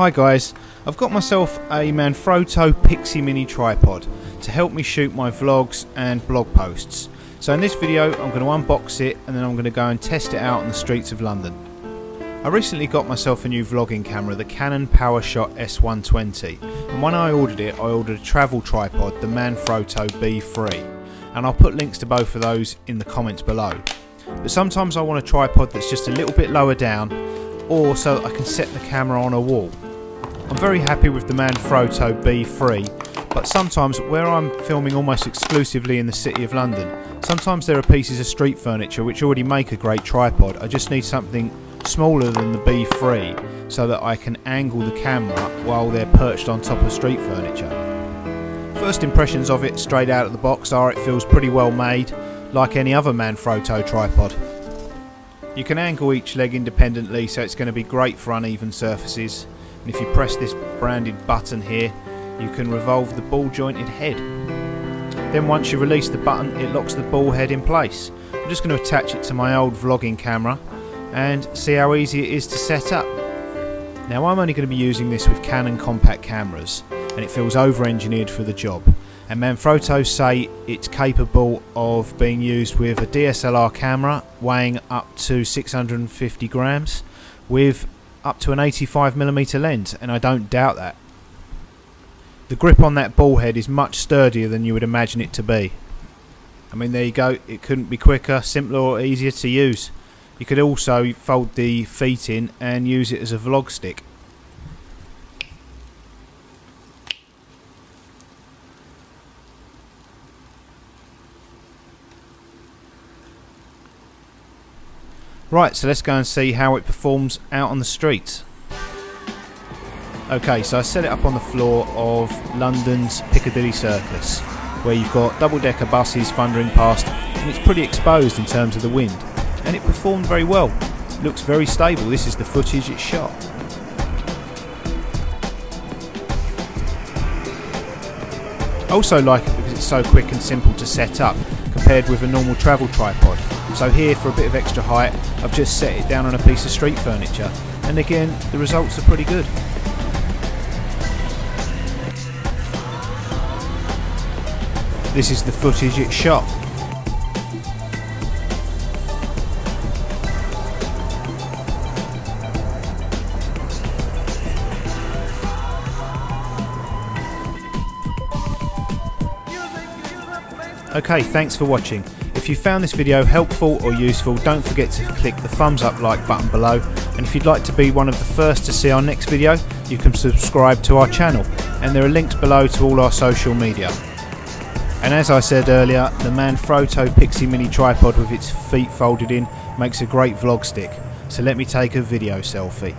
Hi guys, I've got myself a Manfrotto PIXI Mini tripod to help me shoot my vlogs and blog posts. So in this video I'm going to unbox it and then I'm going to go and test it out on the streets of London. I recently got myself a new vlogging camera, the Canon PowerShot S120 and when I ordered it I ordered a travel tripod, the Manfrotto BeFree and I'll put links to both of those in the comments below. But sometimes I want a tripod that's just a little bit lower down or so I can set the camera on a wall. I'm very happy with the Manfrotto BeFree but sometimes where I'm filming almost exclusively in the city of London sometimes there are pieces of street furniture which already make a great tripod I just need something smaller than the BeFree so that I can angle the camera while they're perched on top of street furniture. First impressions of it straight out of the box are it feels pretty well made like any other Manfrotto tripod. You can angle each leg independently so it's going to be great for uneven surfaces and if you press this branded button here you can revolve the ball jointed head. Then once you release the button it locks the ball head in place. I'm just going to attach it to my old vlogging camera and see how easy it is to set up. Now I'm only going to be using this with Canon compact cameras and it feels over engineered for the job and Manfrotto say it's capable of being used with a DSLR camera weighing up to 650 grams with up to an 85mm lens and I don't doubt that. The grip on that ball head is much sturdier than you would imagine it to be. I mean there you go, it couldn't be quicker, simpler or easier to use. You could also fold the feet in and use it as a vlog stick. Right, so let's go and see how it performs out on the streets. Okay, so I set it up on the floor of London's Piccadilly Circus, where you've got double-decker buses thundering past, and it's pretty exposed in terms of the wind. And it performed very well. It looks very stable. This is the footage it shot. I also like it because it's so quick and simple to set up compared with a normal travel tripod. So here for a bit of extra height I've just set it down on a piece of street furniture and again the results are pretty good. This is the footage it shot. Okay, thanks for watching. If you found this video helpful or useful, don't forget to click the thumbs up like button below. And if you'd like to be one of the first to see our next video, you can subscribe to our channel. And there are links below to all our social media. And as I said earlier, the Manfrotto PIXI Mini tripod with its feet folded in makes a great vlog stick. So let me take a video selfie.